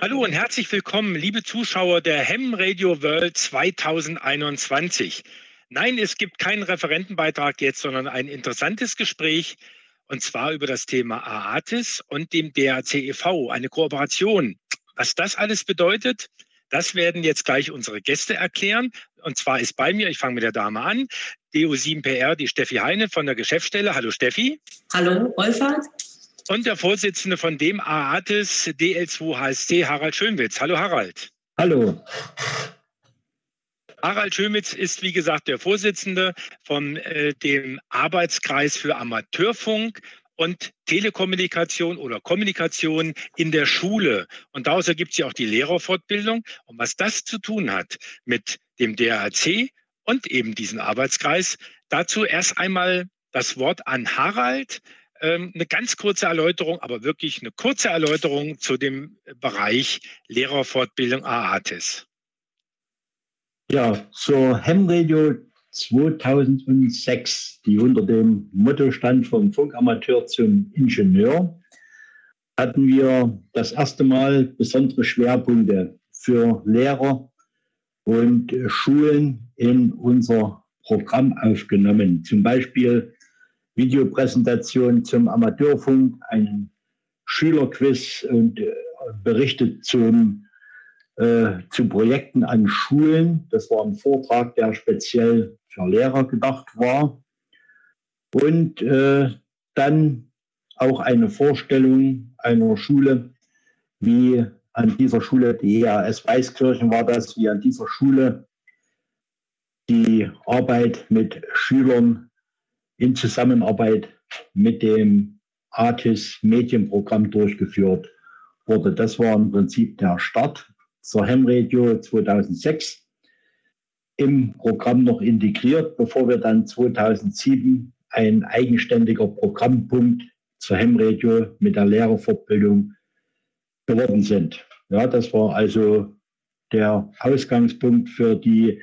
Hallo und herzlich willkommen, liebe Zuschauer der Hem Radio World 2021. Nein, es gibt keinen Referentenbeitrag jetzt, sondern ein interessantes Gespräch und zwar über das Thema AATIS und dem DAC e.V., eine Kooperation. Was das alles bedeutet, das werden jetzt gleich unsere Gäste erklären. Und zwar ist bei mir, ich fange mit der Dame an, DO7PR, die Steffi Heine von der Geschäftsstelle. Hallo Steffi. Hallo Wolfhard. Und der Vorsitzende von dem AATIS DL2 HSC, Harald Schönwitz. Hallo Harald. Hallo. Harald Schönwitz ist, wie gesagt, der Vorsitzende von äh, dem Arbeitskreis für Amateurfunk und Telekommunikation oder Kommunikation in der Schule. Und daraus ergibt sich auch die Lehrerfortbildung. Und was das zu tun hat mit dem DRC und eben diesen Arbeitskreis, dazu erst einmal das Wort an Harald. Ähm, eine ganz kurze Erläuterung, aber wirklich eine kurze Erläuterung zu dem Bereich Lehrerfortbildung AATIS. Ja, zur Hemradio 2006, die unter dem Motto stand vom Funkamateur zum Ingenieur, hatten wir das erste Mal besondere Schwerpunkte für Lehrer und Schulen in unser Programm aufgenommen. Zum Beispiel Videopräsentation zum Amateurfunk, einen Schülerquiz und äh, berichtet zum, äh, zu Projekten an Schulen. Das war ein Vortrag, der speziell für Lehrer gedacht war. Und äh, dann auch eine Vorstellung einer Schule, wie an dieser Schule, die EAS Weißkirchen war das, wie an dieser Schule die Arbeit mit Schülern in Zusammenarbeit mit dem ATIS Medienprogramm durchgeführt wurde. Das war im Prinzip der Start zur Ham Radio 2006 im Programm noch integriert, bevor wir dann 2007 ein eigenständiger Programmpunkt zur Hemradio mit der Lehrerfortbildung geworden sind. Ja, das war also der Ausgangspunkt für die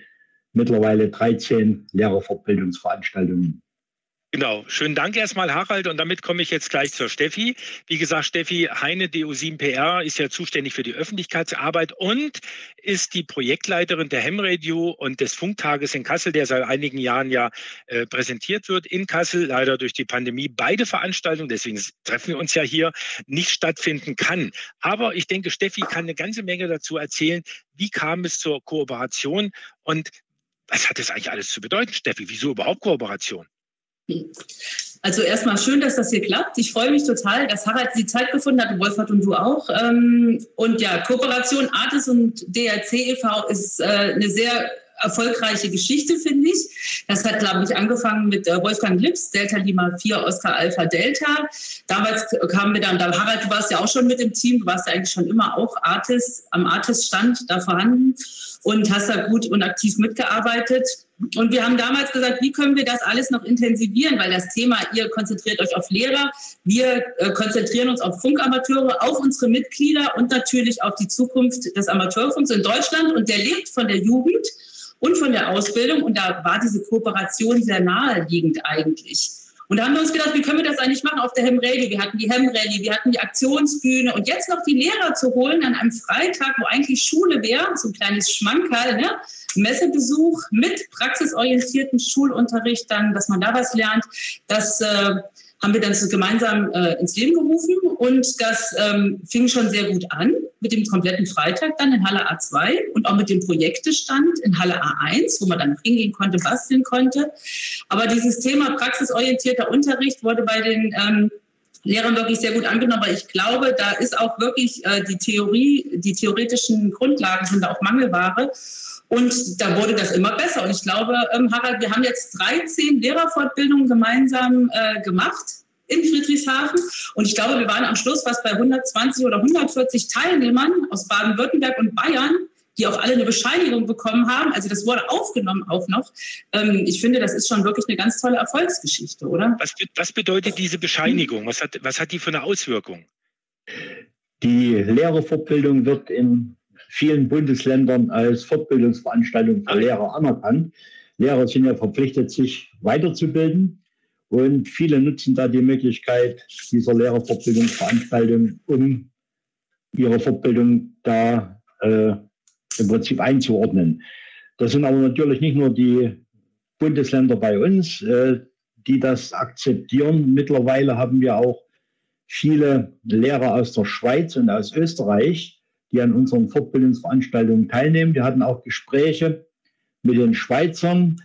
mittlerweile 13 Lehrerfortbildungsveranstaltungen. Genau, schönen Dank erstmal, Harald. Und damit komme ich jetzt gleich zur Steffi. Wie gesagt, Steffi Heine, DO7PR, ist ja zuständig für die Öffentlichkeitsarbeit und ist die Projektleiterin der Hemradio und des Funktages in Kassel, der seit einigen Jahren ja äh, präsentiert wird in Kassel, leider durch die Pandemie beide Veranstaltungen, deswegen treffen wir uns ja hier, nicht stattfinden kann. Aber ich denke, Steffi kann eine ganze Menge dazu erzählen. Wie kam es zur Kooperation und was hat das eigentlich alles zu bedeuten, Steffi? Wieso überhaupt Kooperation? Also erstmal schön, dass das hier klappt. Ich freue mich total, dass Harald die Zeit gefunden hat, Wolfhard und du auch. Ähm, und ja, Kooperation Artis und DRC e.V. ist äh, eine sehr erfolgreiche Geschichte, finde ich. Das hat, glaube ich, angefangen mit äh, Wolfgang Lips, Delta Lima 4, Oscar Alpha Delta. Damals kamen wir dann, da, Harald, du warst ja auch schon mit dem Team, du warst ja eigentlich schon immer auch Artis, am Artis-Stand da vorhanden und hast da gut und aktiv mitgearbeitet. Und wir haben damals gesagt, wie können wir das alles noch intensivieren, weil das Thema, ihr konzentriert euch auf Lehrer, wir äh, konzentrieren uns auf Funkamateure, auf unsere Mitglieder und natürlich auf die Zukunft des Amateurfunks in Deutschland. Und der lebt von der Jugend und von der Ausbildung. Und da war diese Kooperation sehr naheliegend eigentlich. Und da haben wir uns gedacht, wie können wir das eigentlich machen auf der Hemrally? Wir hatten die Hemrally, wir hatten die Aktionsbühne und jetzt noch die Lehrer zu holen an einem Freitag, wo eigentlich Schule wäre, so ein kleines Schmankerl, ne? Messebesuch mit praxisorientierten Schulunterricht, dann, dass man da was lernt, das äh, haben wir dann so gemeinsam äh, ins Leben gerufen und das ähm, fing schon sehr gut an mit dem kompletten Freitag dann in Halle A2 und auch mit dem Projektestand in Halle A1, wo man dann hingehen konnte, basteln konnte. Aber dieses Thema praxisorientierter Unterricht wurde bei den ähm, Lehrern wirklich sehr gut angenommen, aber ich glaube, da ist auch wirklich äh, die Theorie, die theoretischen Grundlagen sind da auch Mangelware. Und da wurde das immer besser. Und ich glaube, ähm, Harald, wir haben jetzt 13 Lehrerfortbildungen gemeinsam äh, gemacht in Friedrichshafen. Und ich glaube, wir waren am Schluss fast bei 120 oder 140 Teilnehmern aus Baden-Württemberg und Bayern, die auch alle eine Bescheinigung bekommen haben. Also das wurde aufgenommen auch noch. Ähm, ich finde, das ist schon wirklich eine ganz tolle Erfolgsgeschichte, oder? Was, was bedeutet diese Bescheinigung? Was hat, was hat die für eine Auswirkung? Die Lehrerfortbildung wird in vielen Bundesländern als Fortbildungsveranstaltung für Lehrer anerkannt. Lehrer sind ja verpflichtet, sich weiterzubilden. Und viele nutzen da die Möglichkeit dieser Lehrerfortbildungsveranstaltung, um ihre Fortbildung da äh, im Prinzip einzuordnen. Das sind aber natürlich nicht nur die Bundesländer bei uns, äh, die das akzeptieren. Mittlerweile haben wir auch viele Lehrer aus der Schweiz und aus Österreich, die an unseren Fortbildungsveranstaltungen teilnehmen. Wir hatten auch Gespräche mit den Schweizern,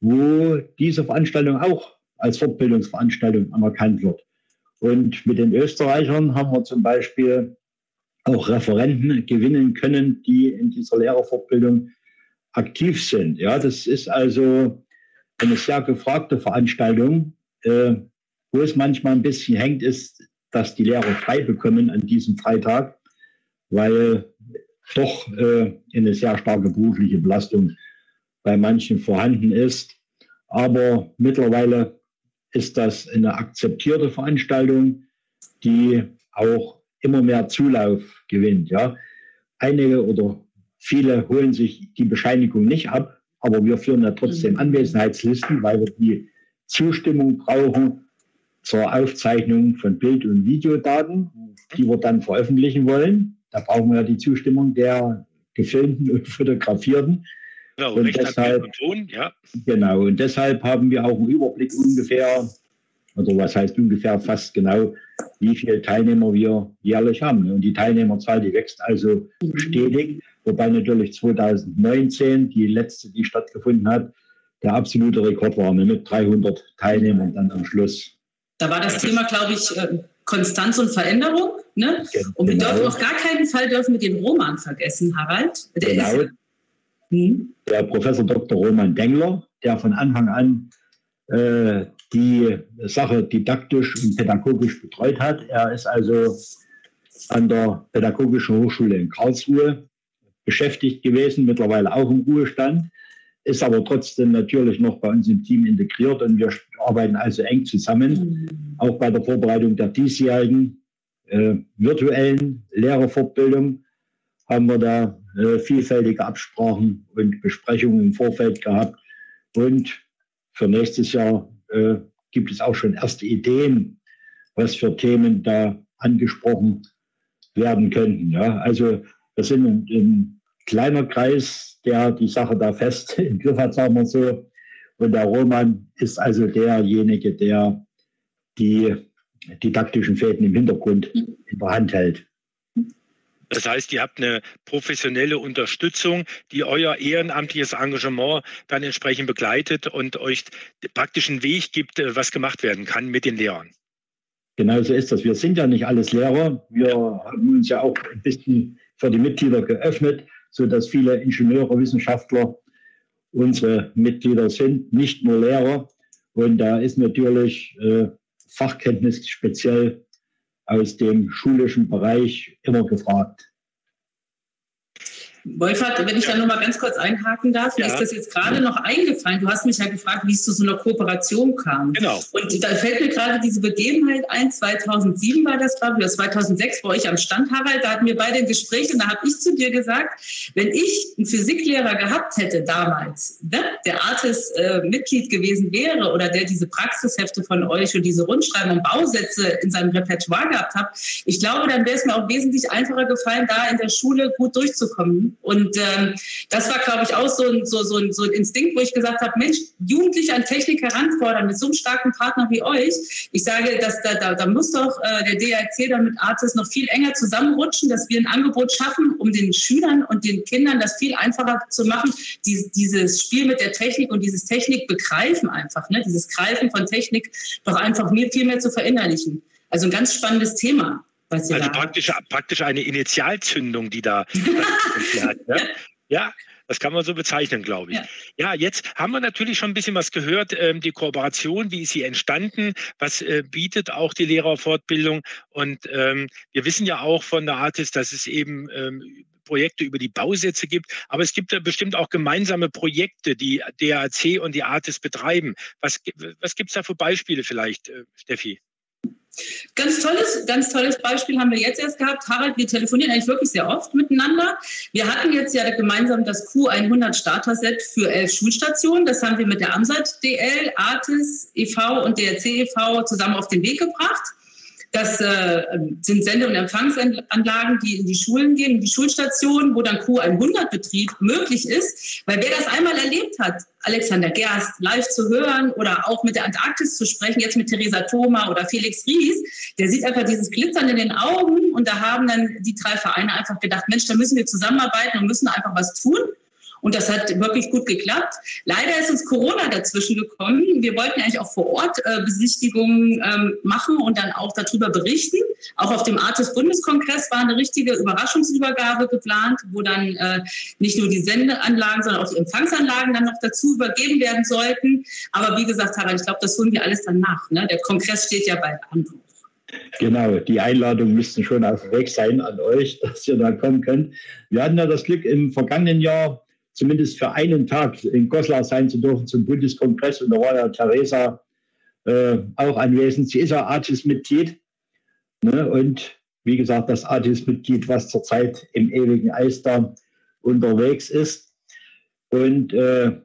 wo diese Veranstaltung auch als Fortbildungsveranstaltung anerkannt wird. Und mit den Österreichern haben wir zum Beispiel auch Referenten gewinnen können, die in dieser Lehrerfortbildung aktiv sind. Ja, das ist also eine sehr gefragte Veranstaltung. Äh, wo es manchmal ein bisschen hängt, ist, dass die Lehrer frei bekommen an diesem Freitag, weil doch äh, eine sehr starke berufliche Belastung bei manchen vorhanden ist. Aber mittlerweile ist das eine akzeptierte Veranstaltung, die auch immer mehr Zulauf gewinnt. Ja. Einige oder viele holen sich die Bescheinigung nicht ab, aber wir führen ja trotzdem mhm. Anwesenheitslisten, weil wir die Zustimmung brauchen zur Aufzeichnung von Bild- und Videodaten, die wir dann veröffentlichen wollen. Da brauchen wir ja die Zustimmung der Gefilmten und Fotografierten. Genau, und deshalb, und Ton, ja. Genau, und deshalb haben wir auch einen Überblick ungefähr, oder was heißt ungefähr fast genau, wie viele Teilnehmer wir jährlich haben. Und die Teilnehmerzahl, die wächst also stetig, wobei natürlich 2019, die letzte, die stattgefunden hat, der absolute Rekord war mit 300 Teilnehmern dann am Schluss. Da war das Thema, glaube ich, äh, Konstanz und Veränderung. Ne? Und wir genau. dürfen auf gar keinen Fall dürfen wir den Roman vergessen, Harald. Der genau. Ist, hm? Der Professor Dr. Roman Dengler, der von Anfang an äh, die Sache didaktisch und pädagogisch betreut hat. Er ist also an der Pädagogischen Hochschule in Karlsruhe beschäftigt gewesen, mittlerweile auch im Ruhestand, ist aber trotzdem natürlich noch bei uns im Team integriert und wir arbeiten also eng zusammen, mhm. auch bei der Vorbereitung der diesjährigen äh, virtuellen Lehrerfortbildung haben wir da äh, vielfältige Absprachen und Besprechungen im Vorfeld gehabt. Und für nächstes Jahr äh, gibt es auch schon erste Ideen, was für Themen da angesprochen werden könnten. Ja. Also wir sind ein, ein kleiner Kreis, der die Sache da fest im Griff hat, sagen wir so. Und der Roman ist also derjenige, der die didaktischen Fäden im Hintergrund in der Hand hält. Das heißt, ihr habt eine professionelle Unterstützung, die euer ehrenamtliches Engagement dann entsprechend begleitet und euch praktisch einen Weg gibt, äh, was gemacht werden kann mit den Lehrern. Genau so ist das. Wir sind ja nicht alles Lehrer. Wir haben uns ja auch ein bisschen für die Mitglieder geöffnet, sodass viele Ingenieure, Wissenschaftler unsere Mitglieder sind, nicht nur Lehrer. Und da ist natürlich äh, Fachkenntnis speziell aus dem schulischen Bereich immer gefragt. Wolfhard, wenn ich da noch mal ganz kurz einhaken darf, mir ja. ist das jetzt gerade noch eingefallen. Du hast mich ja gefragt, wie es zu so einer Kooperation kam. Genau. Und da fällt mir gerade diese Begebenheit ein. 2007 war das, glaube ich, oder 2006 war ich am Stand, Harald. Da hatten wir beide ein Gespräch und da habe ich zu dir gesagt, wenn ich einen Physiklehrer gehabt hätte damals, ne, der Artis äh, Mitglied gewesen wäre oder der diese Praxishefte von euch und diese Rundschreiben und Bausätze in seinem Repertoire gehabt hat, ich glaube, dann wäre es mir auch wesentlich einfacher gefallen, da in der Schule gut durchzukommen und ähm, das war, glaube ich, auch so ein, so, so, ein, so ein Instinkt, wo ich gesagt habe, Mensch, Jugendliche an Technik heranfordern mit so einem starken Partner wie euch. Ich sage, dass da, da, da muss doch äh, der DRC dann mit Artis noch viel enger zusammenrutschen, dass wir ein Angebot schaffen, um den Schülern und den Kindern das viel einfacher zu machen, die, dieses Spiel mit der Technik und dieses Technik begreifen einfach, ne? dieses Greifen von Technik doch einfach mir viel mehr zu verinnerlichen. Also ein ganz spannendes Thema also praktisch, praktisch eine Initialzündung, die da hat. Ja? ja, das kann man so bezeichnen, glaube ich. Ja. ja. jetzt haben wir natürlich schon ein bisschen was gehört. Ähm, die Kooperation, wie ist sie entstanden? Was äh, bietet auch die Lehrerfortbildung? Und ähm, wir wissen ja auch von der Artist, dass es eben ähm, Projekte über die Bausätze gibt, aber es gibt ja bestimmt auch gemeinsame Projekte, die DAC und die Artist betreiben. Was, was gibt es da für Beispiele vielleicht, äh, Steffi? Ganz tolles, ganz tolles Beispiel haben wir jetzt erst gehabt. Harald, wir telefonieren eigentlich wirklich sehr oft miteinander. Wir hatten jetzt ja gemeinsam das Q100 Starter-Set für elf Schulstationen. Das haben wir mit der AMSAT DL, ARTIS e.V. und DRC e.V. zusammen auf den Weg gebracht. Das äh, sind Sende- und Empfangsanlagen, die in die Schulen gehen, in die Schulstationen, wo dann Q100-Betrieb möglich ist. Weil wer das einmal erlebt hat, Alexander Gerst live zu hören oder auch mit der Antarktis zu sprechen, jetzt mit Theresa Thoma oder Felix Ries, der sieht einfach dieses Glitzern in den Augen und da haben dann die drei Vereine einfach gedacht, Mensch, da müssen wir zusammenarbeiten und müssen einfach was tun. Und das hat wirklich gut geklappt. Leider ist uns Corona dazwischen gekommen. Wir wollten eigentlich auch vor Ort äh, Besichtigungen ähm, machen und dann auch darüber berichten. Auch auf dem Artis-Bundeskongress war eine richtige Überraschungsübergabe geplant, wo dann äh, nicht nur die Sendeanlagen, sondern auch die Empfangsanlagen dann noch dazu übergeben werden sollten. Aber wie gesagt, Harald, ich glaube, das holen wir alles dann nach. Ne? Der Kongress steht ja bald an. Genau, die Einladungen müssten schon auf dem Weg sein an euch, dass ihr da kommen könnt. Wir hatten ja das Glück, im vergangenen Jahr zumindest für einen Tag in Goslar sein zu dürfen zum Bundeskongress. Und da war ja Theresa äh, auch anwesend. Sie ist ja ATIS-Mitglied. Ne? Und wie gesagt, das ATIS-Mitglied, was zurzeit im ewigen Eis da unterwegs ist. Und äh,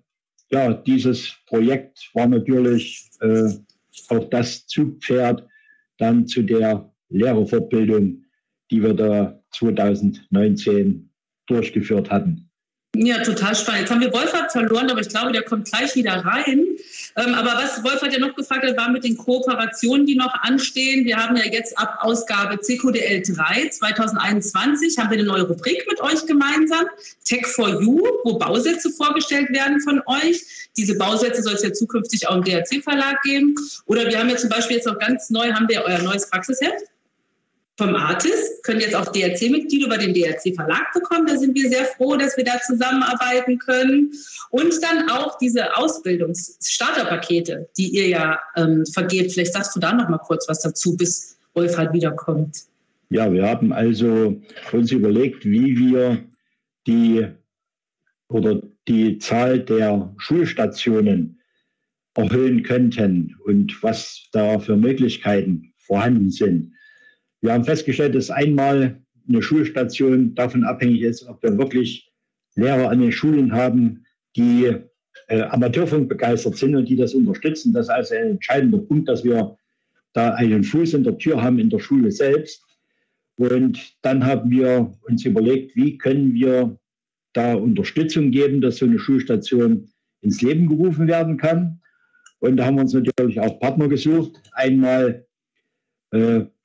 ja, dieses Projekt war natürlich äh, auch das Zugpferd dann zu der Lehrerfortbildung, die wir da 2019 durchgeführt hatten. Ja, total spannend. Jetzt haben wir Wolfert verloren, aber ich glaube, der kommt gleich wieder rein. Ähm, aber was Wolfert ja noch gefragt hat, war mit den Kooperationen, die noch anstehen. Wir haben ja jetzt ab Ausgabe CQDL 3 2021 haben wir eine neue Rubrik mit euch gemeinsam, Tech for You, wo Bausätze vorgestellt werden von euch. Diese Bausätze soll es ja zukünftig auch im DRC-Verlag geben. Oder wir haben ja zum Beispiel jetzt noch ganz neu, haben wir euer neues Praxisheft vom Artist, können jetzt auch DRC-Mitglieder über den DRC-Verlag bekommen. Da sind wir sehr froh, dass wir da zusammenarbeiten können. Und dann auch diese Ausbildungsstarterpakete, die ihr ja ähm, vergebt. Vielleicht sagst du da noch mal kurz was dazu, bis Wolfhard wiederkommt. Ja, wir haben also uns überlegt, wie wir die oder die Zahl der Schulstationen erhöhen könnten und was da für Möglichkeiten vorhanden sind. Wir haben festgestellt, dass einmal eine Schulstation davon abhängig ist, ob wir wirklich Lehrer an den Schulen haben, die äh, Amateurfunk begeistert sind und die das unterstützen. Das ist also ein entscheidender Punkt, dass wir da einen Fuß in der Tür haben in der Schule selbst. Und dann haben wir uns überlegt, wie können wir da Unterstützung geben, dass so eine Schulstation ins Leben gerufen werden kann. Und da haben wir uns natürlich auch Partner gesucht. Einmal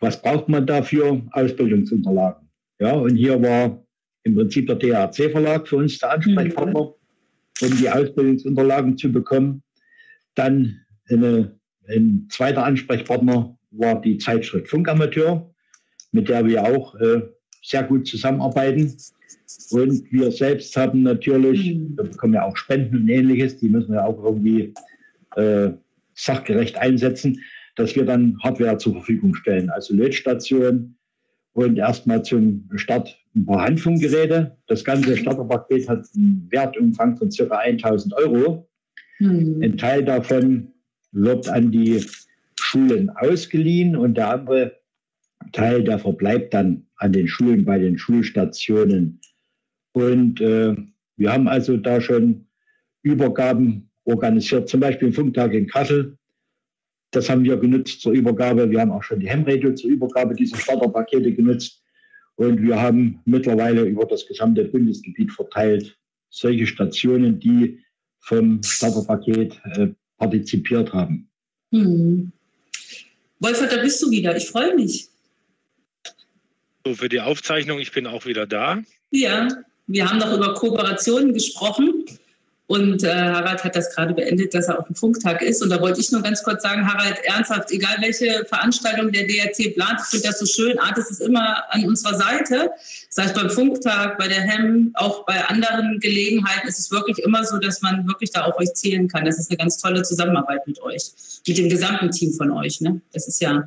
was braucht man dafür? Ausbildungsunterlagen. Ja, und hier war im Prinzip der DAC-Verlag für uns der Ansprechpartner, mhm. um die Ausbildungsunterlagen zu bekommen. Dann eine, ein zweiter Ansprechpartner war die Zeitschrift Funkamateur, mit der wir auch äh, sehr gut zusammenarbeiten. Und wir selbst haben natürlich, mhm. wir bekommen ja auch Spenden und ähnliches, die müssen wir auch irgendwie äh, sachgerecht einsetzen dass wir dann Hardware zur Verfügung stellen, also Lötstationen und erstmal zum Start ein paar Handfunkgeräte. Das ganze Starterpaket hat einen Wertumfang von ca. 1000 Euro. Mhm. Ein Teil davon wird an die Schulen ausgeliehen und der andere Teil, der verbleibt dann an den Schulen bei den Schulstationen. Und äh, wir haben also da schon Übergaben organisiert, zum Beispiel im Funktag in Kassel das haben wir genutzt zur Übergabe. Wir haben auch schon die Hemradio zur Übergabe dieser Starterpakete genutzt. Und wir haben mittlerweile über das gesamte Bundesgebiet verteilt solche Stationen, die vom Starterpaket äh, partizipiert haben. Hm. Wolfert, da bist du wieder. Ich freue mich. So, für die Aufzeichnung, ich bin auch wieder da. Ja, wir haben noch über Kooperationen gesprochen. Und äh, Harald hat das gerade beendet, dass er auf dem Funktag ist. Und da wollte ich nur ganz kurz sagen, Harald, ernsthaft, egal welche Veranstaltung der DRC plant, ich finde das so schön. Artis ist immer an unserer Seite. Sei es beim Funktag, bei der HEM, auch bei anderen Gelegenheiten ist es wirklich immer so, dass man wirklich da auf euch zählen kann. Das ist eine ganz tolle Zusammenarbeit mit euch, mit dem gesamten Team von euch. Ne? Das ist ja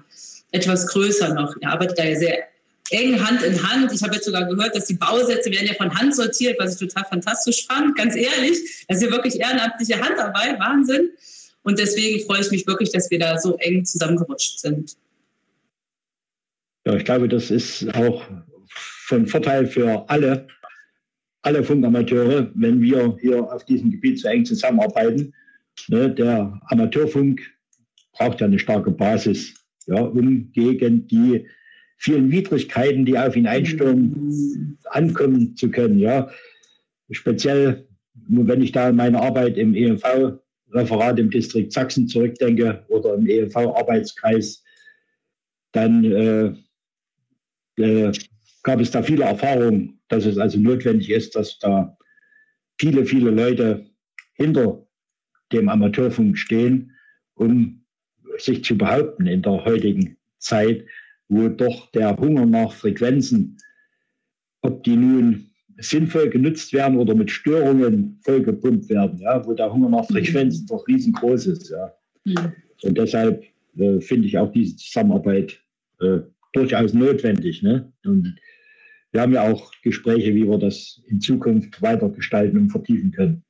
etwas größer noch. Ihr arbeitet da ja sehr eng Hand in Hand. Ich habe jetzt sogar gehört, dass die Bausätze werden ja von Hand sortiert, was ich total fantastisch fand. Ganz ehrlich, das ist ja wirklich ehrenamtliche Handarbeit, Wahnsinn. Und deswegen freue ich mich wirklich, dass wir da so eng zusammengerutscht sind. Ja, ich glaube, das ist auch von Vorteil für alle, alle Funkamateure, wenn wir hier auf diesem Gebiet so eng zusammenarbeiten. Ne, der Amateurfunk braucht ja eine starke Basis ja, um gegen die vielen Widrigkeiten, die auf ihn einstürmen, ankommen zu können. Ja. Speziell, wenn ich da an meine Arbeit im EMV-Referat im Distrikt Sachsen zurückdenke oder im EMV-Arbeitskreis, dann äh, äh, gab es da viele Erfahrungen, dass es also notwendig ist, dass da viele, viele Leute hinter dem Amateurfunk stehen, um sich zu behaupten in der heutigen Zeit, wo doch der Hunger nach Frequenzen, ob die nun sinnvoll genutzt werden oder mit Störungen vollgepumpt werden, ja, wo der Hunger nach Frequenzen doch riesengroß ist. Ja. Mhm. Und deshalb äh, finde ich auch diese Zusammenarbeit äh, durchaus notwendig. Ne? Und wir haben ja auch Gespräche, wie wir das in Zukunft weiter gestalten und vertiefen können.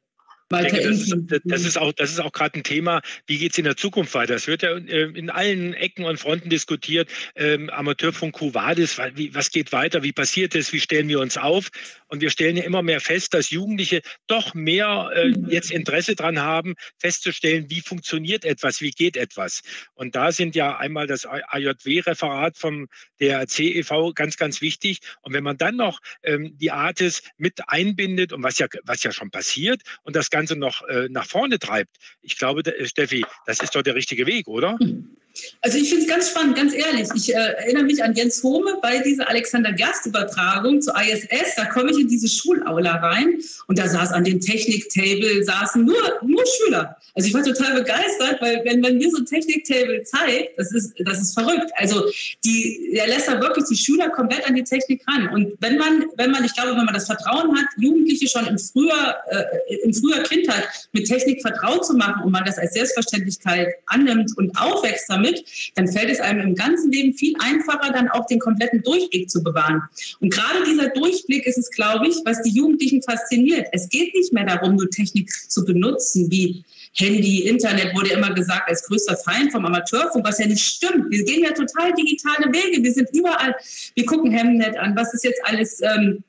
Denke, das, ist, das, ist, auch, das ist auch gerade ein Thema, wie geht es in der Zukunft weiter? Es wird ja äh, in allen Ecken und Fronten diskutiert. Ähm, Amateurfunk Covadis, was geht weiter? Wie passiert es? Wie stellen wir uns auf? Und wir stellen ja immer mehr fest, dass Jugendliche doch mehr äh, jetzt Interesse daran haben, festzustellen, wie funktioniert etwas, wie geht etwas. Und da sind ja einmal das AJW-Referat vom DRC e.V. ganz, ganz wichtig. Und wenn man dann noch ähm, die Artis mit einbindet und was ja, was ja schon passiert und das Ganze Ganze noch äh, nach vorne treibt. Ich glaube, Steffi, das ist doch der richtige Weg, oder? Also ich finde es ganz spannend, ganz ehrlich. Ich äh, erinnere mich an Jens Home bei dieser Alexander Gerst-Übertragung zur ISS. Da komme ich in diese Schulaula rein und da saß an den Technik-Table saßen nur, nur Schüler. Also ich war total begeistert, weil wenn man mir so ein Technik-Table zeigt, das ist, das ist verrückt. Also die, der lässt da wirklich die Schüler komplett an die Technik ran. Und wenn man, wenn man, ich glaube, wenn man das Vertrauen hat, Jugendliche schon in früher, äh, in früher Kindheit mit Technik vertraut zu machen und man das als Selbstverständlichkeit annimmt und aufwächst damit, dann fällt es einem im ganzen Leben viel einfacher, dann auch den kompletten Durchblick zu bewahren. Und gerade dieser Durchblick ist es, glaube ich, was die Jugendlichen fasziniert. Es geht nicht mehr darum, nur Technik zu benutzen, wie Handy, Internet wurde immer gesagt als größter Feind vom Amateurfunk, was ja nicht stimmt. Wir gehen ja total digitale Wege. Wir sind überall. Wir gucken Hemnet an, was es jetzt alles ähm,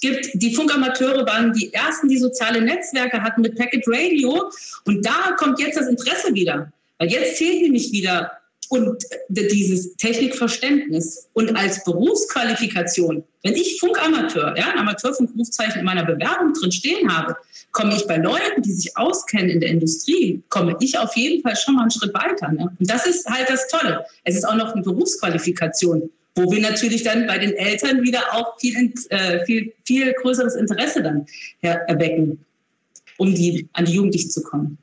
gibt. Die Funkamateure waren die ersten, die soziale Netzwerke hatten mit Packet Radio. Und da kommt jetzt das Interesse wieder. Weil jetzt zählt nämlich wieder und dieses Technikverständnis und als Berufsqualifikation, wenn ich Funkamateur, ja, ein Amateurfunkrufzeichen in meiner Bewerbung drin stehen habe, komme ich bei Leuten, die sich auskennen in der Industrie, komme ich auf jeden Fall schon mal einen Schritt weiter. Ne? Und das ist halt das Tolle. Es ist auch noch eine Berufsqualifikation, wo wir natürlich dann bei den Eltern wieder auch viel, äh, viel, viel größeres Interesse dann erwecken, um die, an die Jugendlichen zu kommen.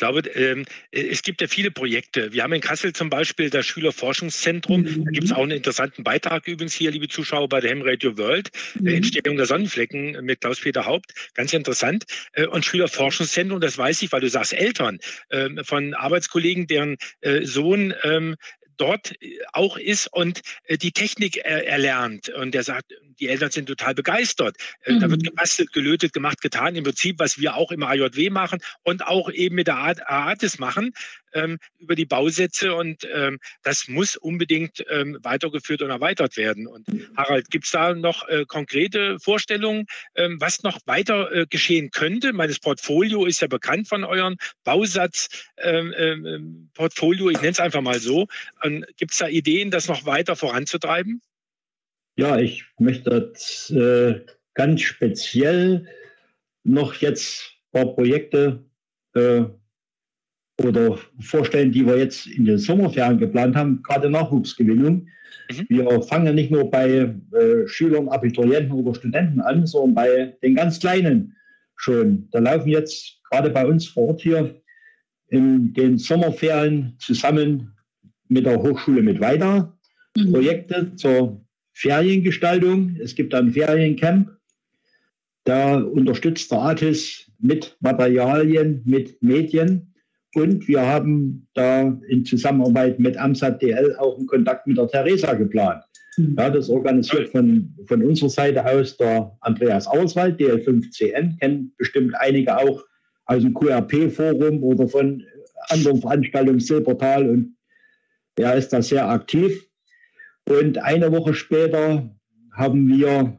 Ich glaube, ähm, es gibt ja viele Projekte. Wir haben in Kassel zum Beispiel das Schülerforschungszentrum. Mhm. Da gibt es auch einen interessanten Beitrag übrigens hier, liebe Zuschauer, bei der Ham Radio World. Mhm. Entstehung der Sonnenflecken mit Klaus-Peter Haupt. Ganz interessant. Äh, und Schülerforschungszentrum, das weiß ich, weil du sagst Eltern ähm, von Arbeitskollegen, deren äh, Sohn ähm, dort äh, auch ist und äh, die Technik erlernt. Und der sagt, die Eltern sind total begeistert. Mhm. Da wird mhm. gebastelt, gelötet, gemacht, getan. Im Prinzip, was wir auch im AJW machen und auch eben mit der AATIS machen ähm, über die Bausätze. Und ähm, das muss unbedingt ähm, weitergeführt und erweitert werden. Und Harald, gibt es da noch äh, konkrete Vorstellungen, ähm, was noch weiter äh, geschehen könnte? Meines Portfolio ist ja bekannt von euren Bausatzportfolio. Ähm, ähm, ich nenne es einfach mal so. Gibt es da Ideen, das noch weiter voranzutreiben? Ja, ich möchte äh, ganz speziell noch jetzt ein paar Projekte äh, oder vorstellen, die wir jetzt in den Sommerferien geplant haben, gerade Nachwuchsgewinnung. Mhm. Wir fangen nicht nur bei äh, Schülern, Abiturienten oder Studenten an, sondern bei den ganz Kleinen schon. Da laufen jetzt gerade bei uns vor Ort hier in den Sommerferien zusammen mit der Hochschule mit weiter mhm. Projekte zur Feriengestaltung. Es gibt ein Feriencamp. Da unterstützt der ATIS mit Materialien, mit Medien. Und wir haben da in Zusammenarbeit mit AMSAT DL auch einen Kontakt mit der Theresa geplant. Mhm. Ja, das organisiert von, von unserer Seite aus der Andreas Auswald, DL5CN, kennen bestimmt einige auch aus dem QRP-Forum oder von anderen Veranstaltungen, Silbertal. Und er ist da sehr aktiv. Und eine Woche später haben wir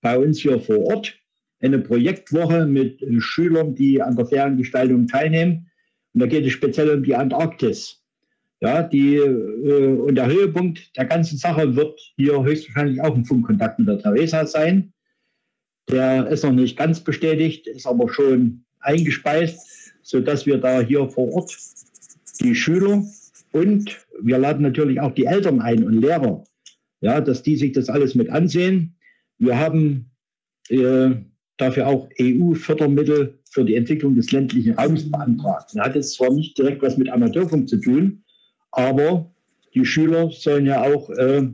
bei uns hier vor Ort eine Projektwoche mit Schülern, die an der Feriengestaltung teilnehmen. Und da geht es speziell um die Antarktis. Ja, die, äh, und der Höhepunkt der ganzen Sache wird hier höchstwahrscheinlich auch ein Funkkontakt mit der Theresa sein. Der ist noch nicht ganz bestätigt, ist aber schon eingespeist, sodass wir da hier vor Ort die Schüler und wir laden natürlich auch die Eltern ein und Lehrer, ja, dass die sich das alles mit ansehen. Wir haben äh, dafür auch EU-Fördermittel für die Entwicklung des ländlichen Raums beantragt. Das hat jetzt zwar nicht direkt was mit Amateurfunk zu tun, aber die Schüler sollen ja auch äh,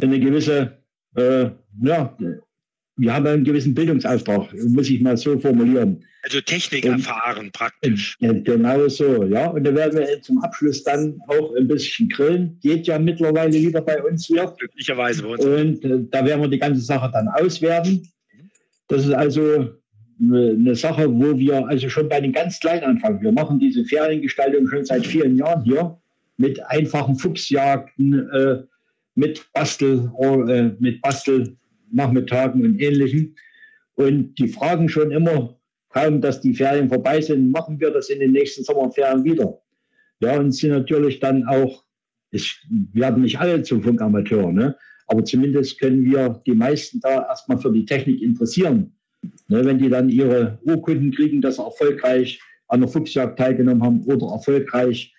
eine gewisse, äh, ja, wir haben einen gewissen Bildungsauftrag, muss ich mal so formulieren. Also Technik und, erfahren praktisch. Ja, genau so, ja. Und da werden wir zum Abschluss dann auch ein bisschen grillen. Geht ja mittlerweile wieder bei uns hier. Glücklicherweise bei uns. Und äh, da werden wir die ganze Sache dann auswerten. Das ist also eine Sache, wo wir also schon bei den ganz Kleinen anfangen. Wir machen diese Feriengestaltung schon seit vielen Jahren hier mit einfachen Fuchsjagden, äh, mit Bastel, äh, mit Bastelnachmittagen und Ähnlichem. Und die fragen schon immer, kaum dass die Ferien vorbei sind, machen wir das in den nächsten Sommerferien wieder. Ja, und sind natürlich dann auch, es werden nicht alle zum Funkamateur, ne? aber zumindest können wir die meisten da erstmal für die Technik interessieren Ne, wenn die dann ihre Urkunden kriegen, dass sie erfolgreich an der Fuchsjagd teilgenommen haben oder erfolgreich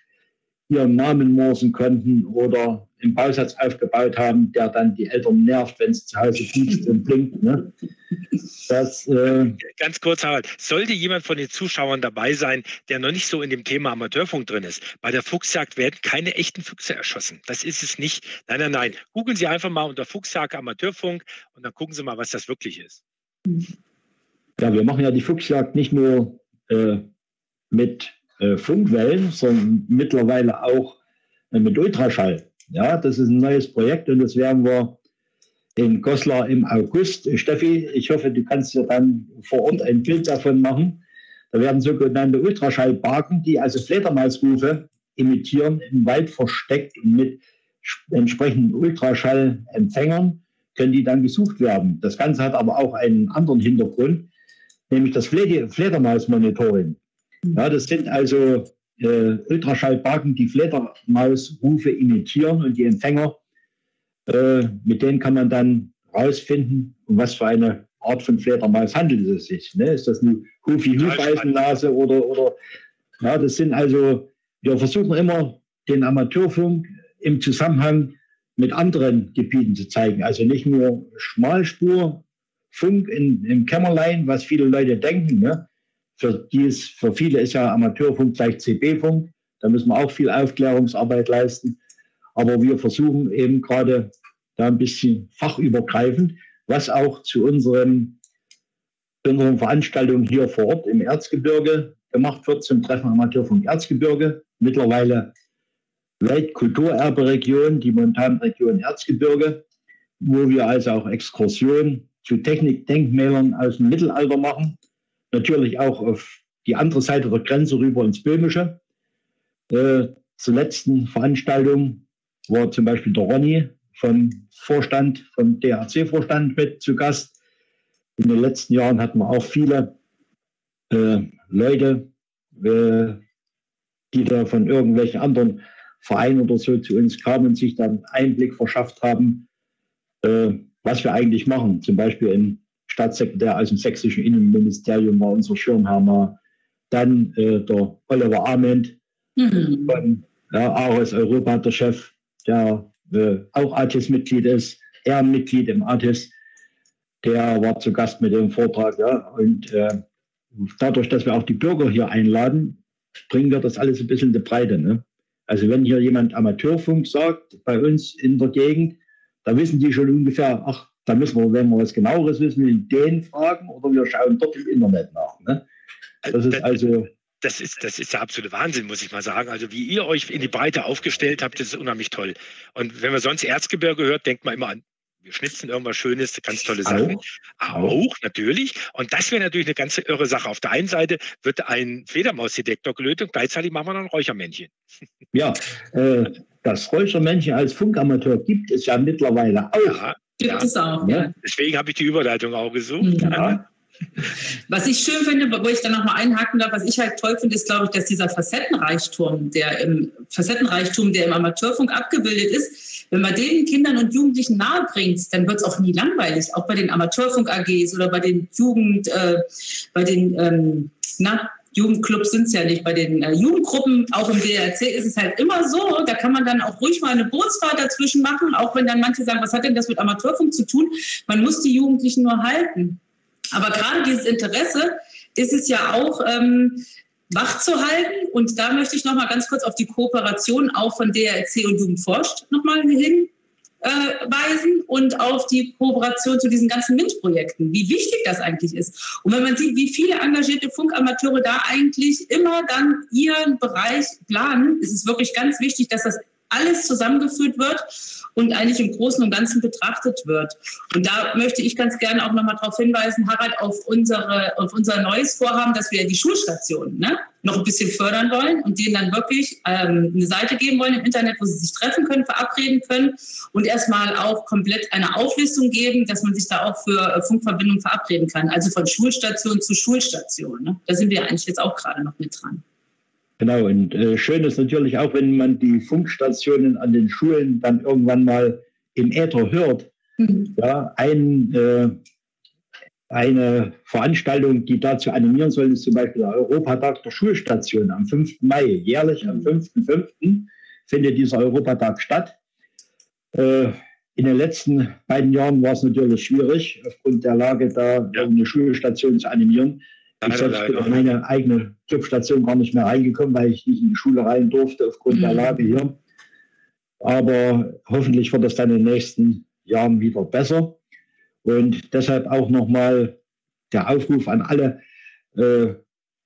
ihren Namen morsen konnten oder einen Bausatz aufgebaut haben, der dann die Eltern nervt, wenn es zu Hause piepst und blinkt. Ne? Das, äh Ganz kurz, Harald, sollte jemand von den Zuschauern dabei sein, der noch nicht so in dem Thema Amateurfunk drin ist, bei der Fuchsjagd werden keine echten Füchse erschossen. Das ist es nicht. Nein, nein, nein. Googeln Sie einfach mal unter Fuchsjagd Amateurfunk und dann gucken Sie mal, was das wirklich ist. Ja, wir machen ja die Fuchsjagd nicht nur äh, mit äh, Funkwellen, sondern mittlerweile auch äh, mit Ultraschall. Ja, das ist ein neues Projekt und das werden wir in Goslar im August. Steffi, ich hoffe, du kannst dir dann vor Ort ein Bild davon machen. Da werden sogenannte Ultraschallbarken, die also Fledermausrufe imitieren, im Wald versteckt und mit entsprechenden Ultraschallempfängern können die dann gesucht werden. Das Ganze hat aber auch einen anderen Hintergrund nämlich das Fledermaus-Monitoring. Ja, das sind also äh, Ultraschallbarken, die Fledermausrufe imitieren und die Empfänger, äh, mit denen kann man dann rausfinden, um was für eine Art von Fledermaus handelt es sich. Ne? Ist das eine Hufi-Hufeisennase oder, oder ja, das sind also, wir versuchen immer den Amateurfunk im Zusammenhang mit anderen Gebieten zu zeigen. Also nicht nur Schmalspur, Funk in, im Kämmerlein, was viele Leute denken. Ne? Für, die für viele ist ja Amateurfunk gleich CB-Funk. Da müssen wir auch viel Aufklärungsarbeit leisten. Aber wir versuchen eben gerade da ein bisschen fachübergreifend, was auch zu unseren, unseren Veranstaltungen hier vor Ort im Erzgebirge gemacht wird, zum Treffen Amateurfunk Erzgebirge. Mittlerweile Weltkulturerbe-Region, die Montanregion Erzgebirge, wo wir also auch Exkursionen zu Technikdenkmälern aus dem Mittelalter machen. Natürlich auch auf die andere Seite der Grenze rüber ins Böhmische. Äh, zur letzten Veranstaltung war zum Beispiel der Ronny vom Vorstand, vom DRC-Vorstand mit zu Gast. In den letzten Jahren hatten wir auch viele äh, Leute, äh, die da von irgendwelchen anderen Vereinen oder so zu uns kamen und sich dann Einblick verschafft haben, äh, was wir eigentlich machen. Zum Beispiel ein Staatssekretär aus dem sächsischen Innenministerium war unser Schirmherr. Dann äh, der Oliver Arment mhm. von ja, Aros Europa, der Chef, der äh, auch ATIS-Mitglied ist, er Mitglied im ATIS. Der war zu Gast mit dem Vortrag. Ja, und äh, dadurch, dass wir auch die Bürger hier einladen, bringen wir das alles ein bisschen in die Breite. Ne? Also wenn hier jemand Amateurfunk sagt bei uns in der Gegend, da wissen die schon ungefähr, ach, da müssen wir, wenn wir was genaueres wissen, will, den fragen oder wir schauen dort im Internet nach. Ne? Das ist also. Das ist, das ist der absolute Wahnsinn, muss ich mal sagen. Also wie ihr euch in die Breite aufgestellt habt, das ist unheimlich toll. Und wenn man sonst Erzgebirge hört, denkt man immer an wir schnitzen irgendwas Schönes, ganz tolle Sachen. Auch, auch natürlich. Und das wäre natürlich eine ganz irre Sache. Auf der einen Seite wird ein Fledermausdetektor gelötet und gleichzeitig machen wir noch ein Räuchermännchen. Ja, äh, das Räuchermännchen als Funkamateur gibt es ja mittlerweile auch. Ja, gibt ja. es auch. Ja. Deswegen habe ich die Überleitung auch gesucht. Ja. Was ich schön finde, wo ich dann nochmal einhaken darf, was ich halt toll finde, ist, glaube ich, dass dieser Facettenreichtum, der im Facettenreichtum, der im Amateurfunk abgebildet ist, wenn man den Kindern und Jugendlichen nahe bringt, dann wird es auch nie langweilig. Auch bei den Amateurfunk-AGs oder bei den Jugend, äh, bei den ähm, na, Jugendclubs sind es ja nicht. Bei den äh, Jugendgruppen, auch im DRC, ist es halt immer so, da kann man dann auch ruhig mal eine Bootsfahrt dazwischen machen, auch wenn dann manche sagen, was hat denn das mit Amateurfunk zu tun? Man muss die Jugendlichen nur halten. Aber gerade dieses Interesse ist es ja auch ähm, wach zu halten. Und da möchte ich noch mal ganz kurz auf die Kooperation auch von DRC und Jugendforscht noch mal hin äh, und auf die Kooperation zu diesen ganzen MINT-Projekten, wie wichtig das eigentlich ist. Und wenn man sieht, wie viele engagierte Funkamateure da eigentlich immer dann ihren Bereich planen, ist es wirklich ganz wichtig, dass das alles zusammengeführt wird und eigentlich im Großen und Ganzen betrachtet wird. Und da möchte ich ganz gerne auch nochmal darauf hinweisen, Harald, auf, unsere, auf unser neues Vorhaben, dass wir die Schulstationen ne, noch ein bisschen fördern wollen und denen dann wirklich ähm, eine Seite geben wollen im Internet, wo sie sich treffen können, verabreden können und erstmal auch komplett eine Auflistung geben, dass man sich da auch für äh, Funkverbindungen verabreden kann. Also von Schulstation zu Schulstation. Ne? Da sind wir eigentlich jetzt auch gerade noch mit dran. Genau, und äh, schön ist natürlich auch, wenn man die Funkstationen an den Schulen dann irgendwann mal im Äther hört. Mhm. Ja, ein, äh, eine Veranstaltung, die dazu animieren soll, ist zum Beispiel der Europatag der Schulstation am 5. Mai. Jährlich am 5.5. findet dieser Europatag statt. Äh, in den letzten beiden Jahren war es natürlich schwierig, aufgrund der Lage da ja. eine Schulstation zu animieren. Ich selbst bin auf meine eigene Clubstation gar nicht mehr reingekommen, weil ich nicht in die Schule rein durfte aufgrund mhm. der Lage hier. Aber hoffentlich wird es dann in den nächsten Jahren wieder besser. Und deshalb auch nochmal der Aufruf an alle, äh,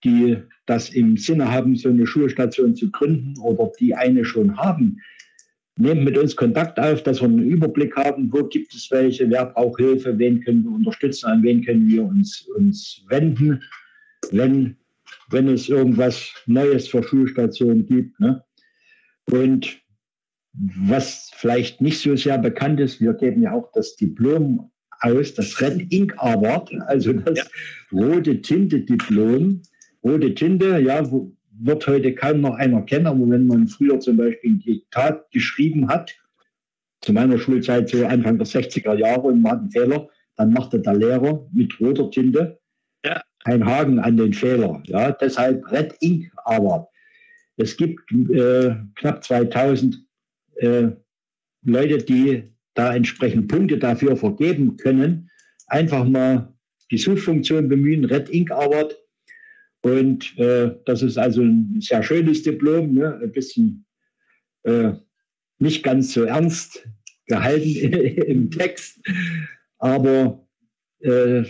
die das im Sinne haben, so eine Schulstation zu gründen oder die eine schon haben. Nehmt mit uns Kontakt auf, dass wir einen Überblick haben, wo gibt es welche, wer braucht Hilfe, wen können wir unterstützen, an wen können wir uns, uns wenden wenn, wenn es irgendwas Neues für Schulstationen gibt. Ne? Und was vielleicht nicht so sehr bekannt ist, wir geben ja auch das Diplom aus, das Red Ink Award, also das ja. rote Tinte Diplom. Rote Tinte, ja, wird heute kaum noch einer kennen, aber wenn man früher zum Beispiel ein Diktat geschrieben hat, zu meiner Schulzeit so Anfang der 60er Jahre und man hat einen Fehler, dann machte der Lehrer mit roter Tinte ja ein Haken an den Fehler. Ja, deshalb Red Ink aber. Es gibt äh, knapp 2000 äh, Leute, die da entsprechend Punkte dafür vergeben können. Einfach mal die Suchfunktion bemühen, Red Ink Award. Und äh, das ist also ein sehr schönes Diplom, ne? ein bisschen äh, nicht ganz so ernst gehalten im Text, aber äh,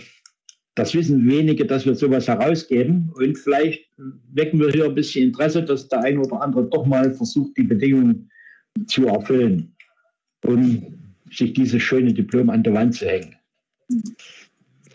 das wissen wenige, dass wir sowas herausgeben. Und vielleicht wecken wir hier ein bisschen Interesse, dass der eine oder andere doch mal versucht, die Bedingungen zu erfüllen, um sich dieses schöne Diplom an der Wand zu hängen.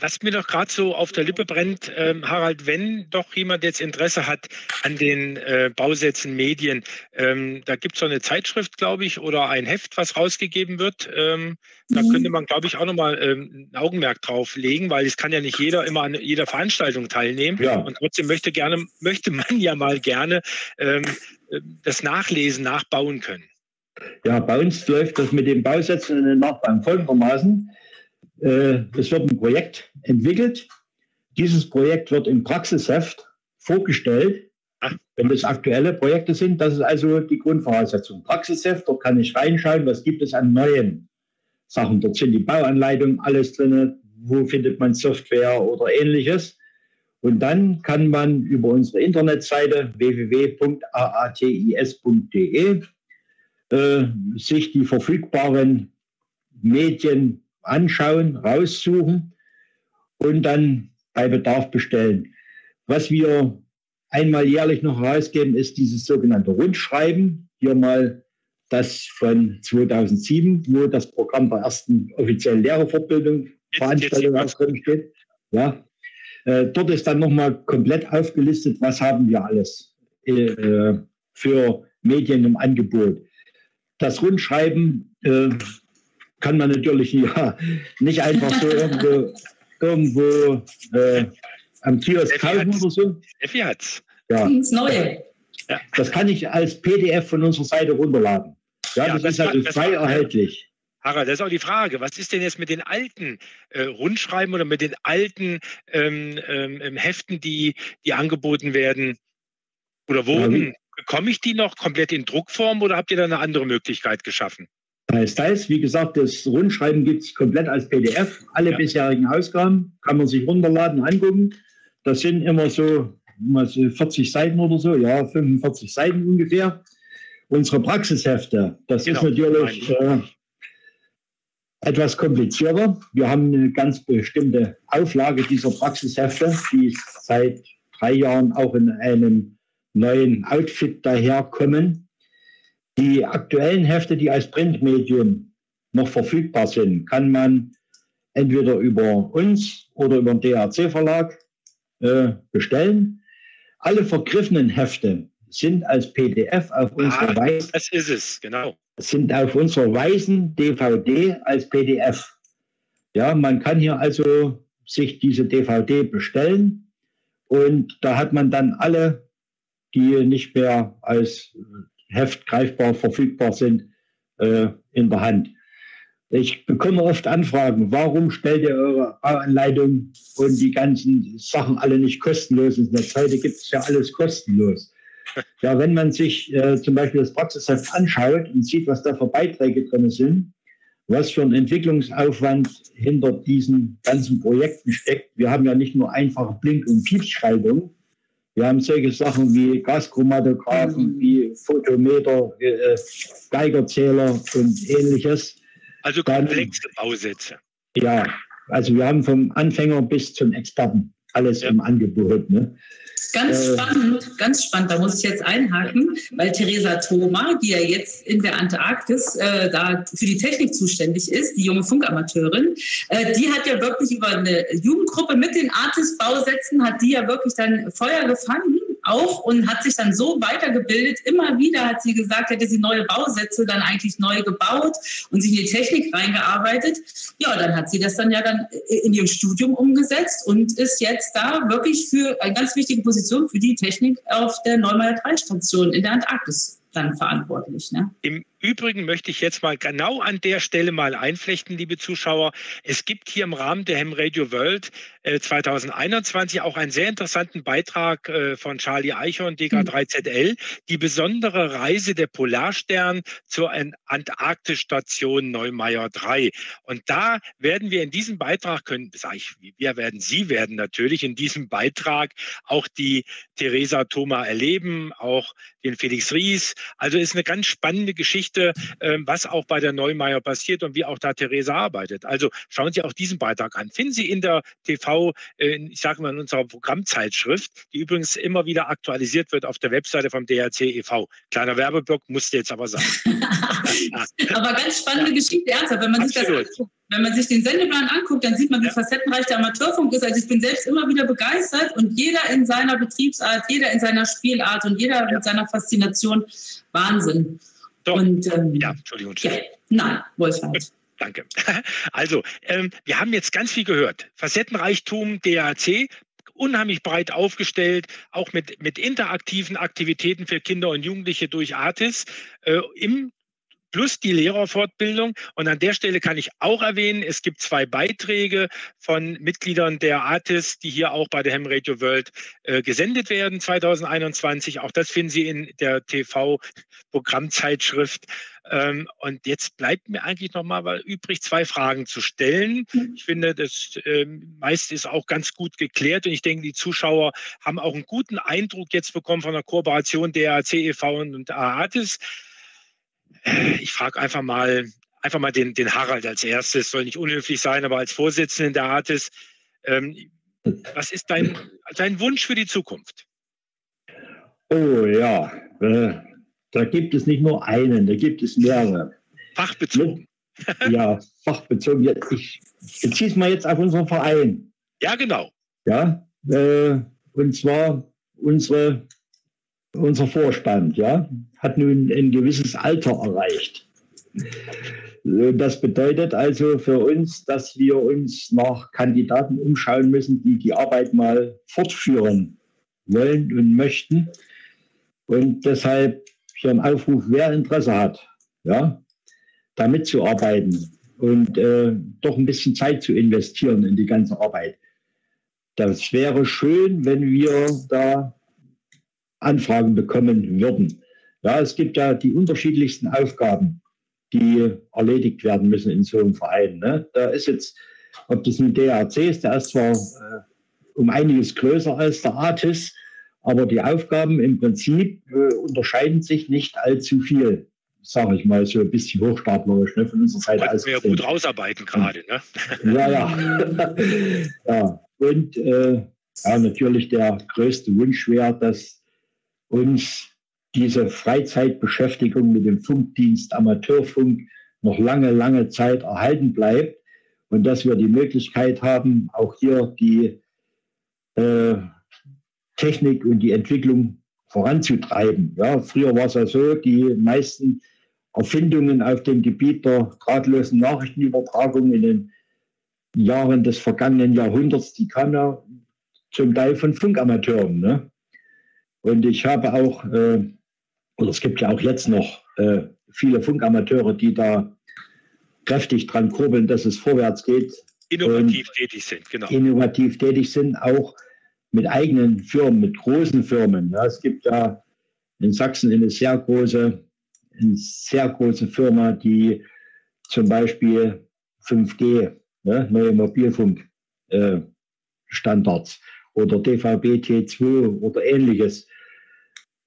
Was mir doch gerade so auf der Lippe brennt, ähm, Harald, wenn doch jemand jetzt Interesse hat an den äh, Bausätzen Medien, ähm, da gibt es so eine Zeitschrift, glaube ich, oder ein Heft, was rausgegeben wird. Ähm, da mhm. könnte man, glaube ich, auch nochmal ähm, ein Augenmerk drauf legen, weil es kann ja nicht jeder immer an jeder Veranstaltung teilnehmen. Ja. Und trotzdem möchte, gerne, möchte man ja mal gerne ähm, das Nachlesen, nachbauen können. Ja, bei uns läuft das mit den Bausätzen in den Nachbarn folgendermaßen. Äh, es wird ein Projekt entwickelt. Dieses Projekt wird im Praxisheft vorgestellt, wenn das aktuelle Projekte sind. Das ist also die Grundvoraussetzung. Praxisheft, dort kann ich reinschauen, was gibt es an neuen Sachen. Dort sind die Bauanleitungen, alles drin, wo findet man Software oder ähnliches. Und dann kann man über unsere Internetseite www.aatis.de äh, sich die verfügbaren Medien anschauen, raussuchen und dann bei Bedarf bestellen. Was wir einmal jährlich noch herausgeben, ist dieses sogenannte Rundschreiben. Hier mal das von 2007, wo das Programm der ersten offiziellen Lehrerfortbildung Veranstaltung drin steht. Ja. Äh, dort ist dann nochmal komplett aufgelistet, was haben wir alles äh, für Medien im Angebot. Das Rundschreiben äh, kann man natürlich ja, nicht einfach so irgendwo irgendwo äh, am Kiosk kaufen oder so. Effi hat's. Ja. Das Neue. Ja. Das kann ich als PDF von unserer Seite runterladen. Ja, ja das, das, ist also frei erhältlich. Harald, das ist auch die Frage, was ist denn jetzt mit den alten äh, Rundschreiben oder mit den alten ähm, ähm, Heften, die, die angeboten werden oder wurden? Ja, Bekomme ich die noch komplett in Druckform oder habt ihr da eine andere Möglichkeit geschaffen? Teils, teils. Wie gesagt, das Rundschreiben gibt es komplett als PDF. Alle ja. bisherigen Ausgaben kann man sich runterladen, angucken. Das sind immer so 40 Seiten oder so, ja, 45 Seiten ungefähr. Unsere Praxishefte, das genau. ist natürlich äh, etwas komplizierter. Wir haben eine ganz bestimmte Auflage dieser Praxishefte, die seit drei Jahren auch in einem neuen Outfit daherkommen. Die aktuellen Hefte, die als Printmedium noch verfügbar sind, kann man entweder über uns oder über den DRC-Verlag äh, bestellen. Alle vergriffenen Hefte sind als PDF auf ah, unserer Weise. Das ist es, genau. Sind auf unserer weißen DVD als PDF. Ja, man kann hier also sich diese DVD bestellen und da hat man dann alle die nicht mehr als Heft greifbar verfügbar sind, äh, in der Hand. Ich bekomme oft Anfragen, warum stellt ihr eure Bauanleitung und die ganzen Sachen alle nicht kostenlos ins Netz? Heute gibt es ja alles kostenlos. Ja, wenn man sich äh, zum Beispiel das Praxisheft anschaut und sieht, was da für Beiträge drin sind, was für ein Entwicklungsaufwand hinter diesen ganzen Projekten steckt. Wir haben ja nicht nur einfache Blink- und Piepsschaltung, wir haben solche Sachen wie Gaschromatographen, mhm. wie Photometer, äh, Geigerzähler und ähnliches. Also komplexe Dann, Bausätze. Ja, also wir haben vom Anfänger bis zum Experten alles ja. im Angebot. Ne? Ganz äh, spannend, ganz spannend. Da muss ich jetzt einhaken, weil Theresa Thoma, die ja jetzt in der Antarktis äh, da für die Technik zuständig ist, die junge Funkamateurin, äh, die hat ja wirklich über eine Jugendgruppe mit den Artist-Bausätzen, hat die ja wirklich dann Feuer gefangen auch und hat sich dann so weitergebildet. Immer wieder hat sie gesagt, hätte sie neue Bausätze dann eigentlich neu gebaut und sich in die Technik reingearbeitet. Ja, dann hat sie das dann ja dann in ihrem Studium umgesetzt und ist jetzt da wirklich für eine ganz wichtige Position für die Technik auf der Neumeier 3 Station in der Antarktis dann verantwortlich. Ne? Im Übrigen möchte ich jetzt mal genau an der Stelle mal einflechten, liebe Zuschauer. Es gibt hier im Rahmen der Ham Radio World äh, 2021 auch einen sehr interessanten Beitrag äh, von Charlie Eichhorn, DK3ZL, die besondere Reise der Polarstern zur Antarktisstation Neumeier 3. Und da werden wir in diesem Beitrag können, sage ich, wir werden, Sie werden natürlich in diesem Beitrag auch die Theresa Thoma erleben, auch den Felix Ries. Also ist eine ganz spannende Geschichte Geschichte, ähm, was auch bei der Neumeier passiert und wie auch da Theresa arbeitet. Also schauen Sie auch diesen Beitrag an. Finden Sie in der TV, äh, ich sage mal in unserer Programmzeitschrift, die übrigens immer wieder aktualisiert wird auf der Webseite vom DRC e.V. Kleiner Werbeblock musste jetzt aber sein. aber ganz spannende Geschichte, ernsthaft, wenn man sich das anguckt. Wenn man sich den Sendeplan anguckt, dann sieht man, wie ja. facettenreich der Amateurfunk ist. Also ich bin selbst immer wieder begeistert und jeder in seiner Betriebsart, jeder in seiner Spielart und jeder ja. mit seiner Faszination. Wahnsinn. So. Und, ähm, ja, Entschuldigung. Ja, nein, Wolfgang. Danke. Also, ähm, wir haben jetzt ganz viel gehört. Facettenreichtum, DAC, unheimlich breit aufgestellt, auch mit, mit interaktiven Aktivitäten für Kinder und Jugendliche durch Artis äh, im plus die Lehrerfortbildung. Und an der Stelle kann ich auch erwähnen, es gibt zwei Beiträge von Mitgliedern der Artis, die hier auch bei der Ham Radio World äh, gesendet werden 2021. Auch das finden Sie in der TV-Programmzeitschrift. Ähm, und jetzt bleibt mir eigentlich noch mal übrig, zwei Fragen zu stellen. Mhm. Ich finde, das ähm, meiste ist auch ganz gut geklärt und ich denke, die Zuschauer haben auch einen guten Eindruck jetzt bekommen von der Kooperation der ACEV und AATIS. Ich frage einfach mal, einfach mal den, den Harald als erstes, soll nicht unhöflich sein, aber als Vorsitzenden der Artis, ähm, was ist dein, dein Wunsch für die Zukunft? Oh ja, äh, da gibt es nicht nur einen, da gibt es mehrere. Fachbezogen. ja, fachbezogen. Ich beziehe es mal jetzt auf unseren Verein. Ja, genau. Ja, äh, und zwar unsere unser Vorstand, ja, hat nun ein gewisses Alter erreicht. Das bedeutet also für uns, dass wir uns nach Kandidaten umschauen müssen, die die Arbeit mal fortführen wollen und möchten. Und deshalb hier ein Aufruf, wer Interesse hat, ja, da mitzuarbeiten und äh, doch ein bisschen Zeit zu investieren in die ganze Arbeit. Das wäre schön, wenn wir da Anfragen bekommen würden. Ja, es gibt ja die unterschiedlichsten Aufgaben die erledigt werden müssen in so einem Verein. Ne? Da ist jetzt, ob das ein DRC ist, der ist zwar äh, um einiges größer als der ATIS, aber die Aufgaben im Prinzip äh, unterscheiden sich nicht allzu viel, sage ich mal so ein bisschen hochstaplerisch ne, von unserer Seite aus. wir gut rausarbeiten gerade. Ne? Ja, ja. ja. Und äh, ja, natürlich der größte Wunsch wäre, dass uns diese Freizeitbeschäftigung mit dem Funkdienst Amateurfunk noch lange, lange Zeit erhalten bleibt und dass wir die Möglichkeit haben, auch hier die äh, Technik und die Entwicklung voranzutreiben. Ja, früher war es ja so, die meisten Erfindungen auf dem Gebiet der drahtlosen Nachrichtenübertragung in den Jahren des vergangenen Jahrhunderts, die kamen ja zum Teil von Funkamateuren. Ne? Und ich habe auch äh, oder es gibt ja auch jetzt noch äh, viele Funkamateure, die da kräftig dran kurbeln, dass es vorwärts geht. Innovativ tätig sind, genau. Innovativ tätig sind, auch mit eigenen Firmen, mit großen Firmen. Ja, es gibt ja in Sachsen eine sehr große, eine sehr große Firma, die zum Beispiel 5G, ne, neue Mobilfunkstandards äh, oder DVB-T2 oder ähnliches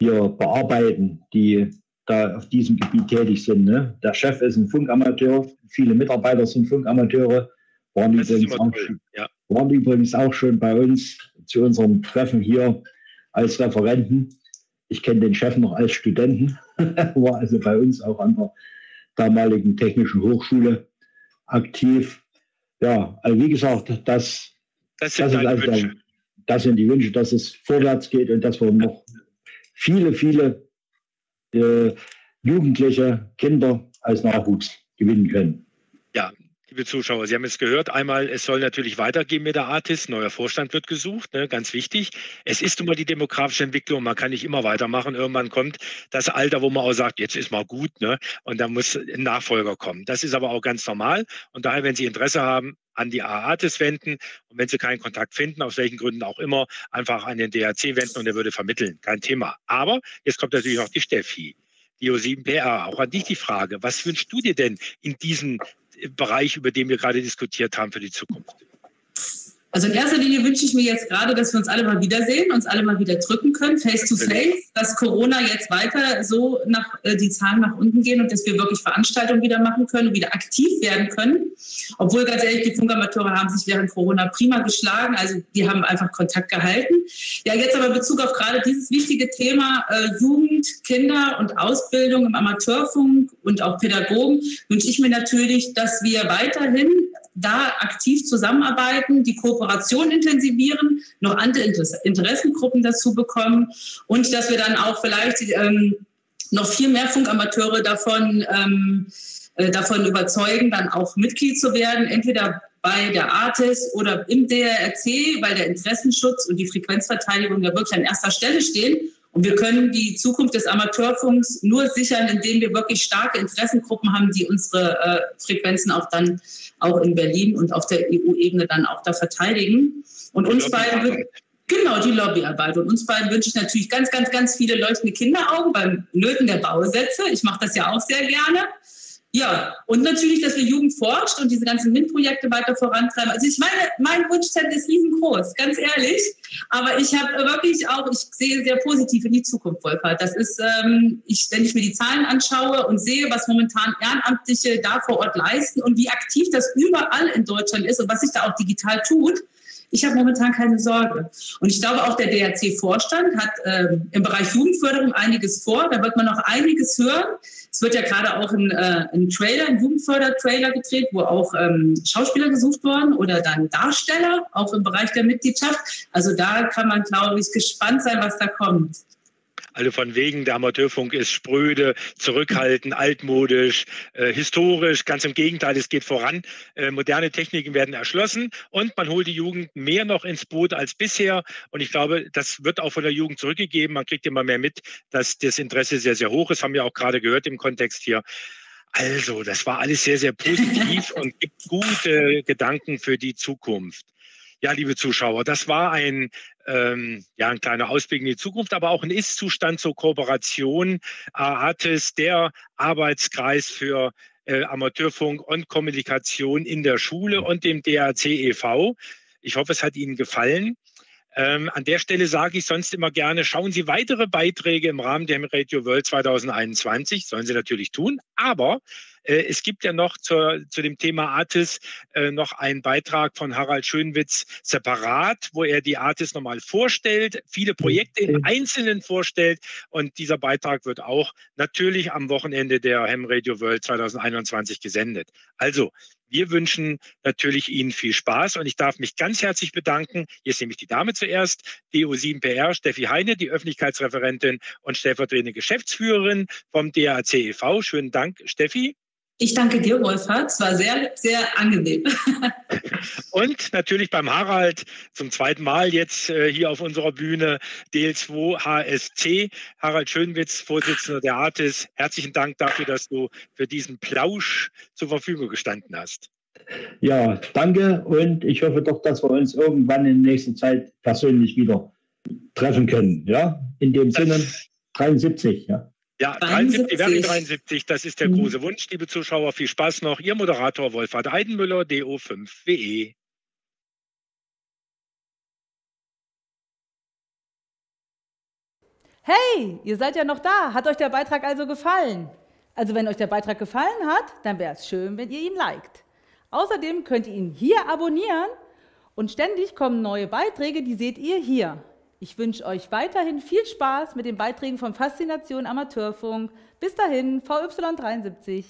hier bearbeiten, die da auf diesem Gebiet tätig sind. Ne? Der Chef ist ein Funkamateur, viele Mitarbeiter sind Funkamateure, waren, übrigens auch, ja. waren übrigens auch schon bei uns zu unserem Treffen hier als Referenten. Ich kenne den Chef noch als Studenten, war also bei uns auch an der damaligen Technischen Hochschule aktiv. Ja, also wie gesagt, das, das, sind, das, also der, das sind die Wünsche, dass es vorwärts geht und dass wir noch viele, viele äh, Jugendliche, Kinder als Nachwuchs gewinnen können. Liebe Zuschauer, Sie haben es gehört. Einmal, es soll natürlich weitergehen mit der Artis. Neuer Vorstand wird gesucht, ne, ganz wichtig. Es ist immer die demografische Entwicklung. Man kann nicht immer weitermachen. Irgendwann kommt das Alter, wo man auch sagt, jetzt ist mal gut, ne, und dann muss ein Nachfolger kommen. Das ist aber auch ganz normal. Und daher, wenn Sie Interesse haben, an die AATIS wenden und wenn Sie keinen Kontakt finden, aus welchen Gründen auch immer, einfach an den DRC wenden und er würde vermitteln. Kein Thema. Aber jetzt kommt natürlich noch die Steffi, die O7PR. Auch an dich die Frage, was wünschst du dir denn in diesem Bereich, über den wir gerade diskutiert haben, für die Zukunft? Also in erster Linie wünsche ich mir jetzt gerade, dass wir uns alle mal wiedersehen, uns alle mal wieder drücken können, face to face, dass Corona jetzt weiter so nach äh, die Zahlen nach unten gehen und dass wir wirklich Veranstaltungen wieder machen können und wieder aktiv werden können. Obwohl ganz ehrlich, die Funkamateure haben sich während Corona prima geschlagen, also die haben einfach Kontakt gehalten. Ja, jetzt aber in Bezug auf gerade dieses wichtige Thema äh, Jugend, Kinder und Ausbildung im Amateurfunk und auch Pädagogen wünsche ich mir natürlich, dass wir weiterhin da aktiv zusammenarbeiten, die Kooperation intensivieren, noch andere Interessengruppen dazu bekommen und dass wir dann auch vielleicht ähm, noch viel mehr Funkamateure davon, ähm, äh, davon überzeugen, dann auch Mitglied zu werden, entweder bei der ARTIS oder im DRC, weil der Interessenschutz und die Frequenzverteidigung ja wirklich an erster Stelle stehen. Und wir können die Zukunft des Amateurfunks nur sichern, indem wir wirklich starke Interessengruppen haben, die unsere äh, Frequenzen auch dann auch in Berlin und auf der EU-Ebene dann auch da verteidigen. Und uns beiden Genau, die Lobbyarbeit. Und uns beiden wünsche ich natürlich ganz, ganz, ganz viele leuchtende Kinderaugen beim Löten der Bausätze. Ich mache das ja auch sehr gerne. Ja, und natürlich, dass wir Jugend forscht und diese ganzen MINT-Projekte weiter vorantreiben. Also ich meine, mein Wunschzettel ist riesengroß, ganz ehrlich. Aber ich habe wirklich auch, ich sehe sehr positiv in die Zukunft, Wolfert. Das ist, ähm, ich, wenn ich mir die Zahlen anschaue und sehe, was momentan Ehrenamtliche da vor Ort leisten und wie aktiv das überall in Deutschland ist und was sich da auch digital tut, ich habe momentan keine Sorge. Und ich glaube, auch der DRC-Vorstand hat ähm, im Bereich Jugendförderung einiges vor. Da wird man noch einiges hören. Es wird ja gerade auch ein, äh, ein Trailer, ein Jugendförder-Trailer gedreht, wo auch ähm, Schauspieler gesucht wurden oder dann Darsteller, auch im Bereich der Mitgliedschaft. Also da kann man, glaube ich, gespannt sein, was da kommt. Also von wegen, der Amateurfunk ist spröde, zurückhaltend, altmodisch, äh, historisch. Ganz im Gegenteil, es geht voran. Äh, moderne Techniken werden erschlossen und man holt die Jugend mehr noch ins Boot als bisher. Und ich glaube, das wird auch von der Jugend zurückgegeben. Man kriegt immer mehr mit, dass das Interesse sehr, sehr hoch ist. Haben wir auch gerade gehört im Kontext hier. Also, das war alles sehr, sehr positiv und gibt gute Gedanken für die Zukunft. Ja, liebe Zuschauer, das war ein, ähm, ja, ein kleiner Ausblick in die Zukunft, aber auch ein Ist-Zustand zur Kooperation. AATES, der Arbeitskreis für äh, Amateurfunk und Kommunikation in der Schule und dem DAC e.V. Ich hoffe, es hat Ihnen gefallen. Ähm, an der Stelle sage ich sonst immer gerne, schauen Sie weitere Beiträge im Rahmen der Radio World 2021, sollen Sie natürlich tun, aber äh, es gibt ja noch zur, zu dem Thema Artis äh, noch einen Beitrag von Harald Schönwitz separat, wo er die Artis nochmal vorstellt, viele Projekte im Einzelnen vorstellt. Und dieser Beitrag wird auch natürlich am Wochenende der Ham Radio World 2021 gesendet. Also, wir wünschen natürlich Ihnen viel Spaß und ich darf mich ganz herzlich bedanken. Hier ist nämlich die Dame zuerst, DO7PR, Steffi Heine, die Öffentlichkeitsreferentin und stellvertretende Geschäftsführerin vom DAC e.V. Schönen Dank, Steffi. Ich danke dir, Wolfhard. Es war sehr, sehr angenehm. Und natürlich beim Harald zum zweiten Mal jetzt äh, hier auf unserer Bühne DL2 HSC. Harald Schönwitz, Vorsitzender der Artis. Herzlichen Dank dafür, dass du für diesen Plausch zur Verfügung gestanden hast. Ja, danke und ich hoffe doch, dass wir uns irgendwann in nächster Zeit persönlich wieder treffen können. Ja, in dem das Sinne 73. Ja. Ja, 73, 73, das ist der mhm. große Wunsch, liebe Zuschauer. Viel Spaß noch. Ihr Moderator Wolfhard Eidenmüller, DO5WE. Hey, ihr seid ja noch da. Hat euch der Beitrag also gefallen? Also wenn euch der Beitrag gefallen hat, dann wäre es schön, wenn ihr ihn liked. Außerdem könnt ihr ihn hier abonnieren und ständig kommen neue Beiträge, die seht ihr hier. Ich wünsche euch weiterhin viel Spaß mit den Beiträgen von Faszination Amateurfunk. Bis dahin, VY73.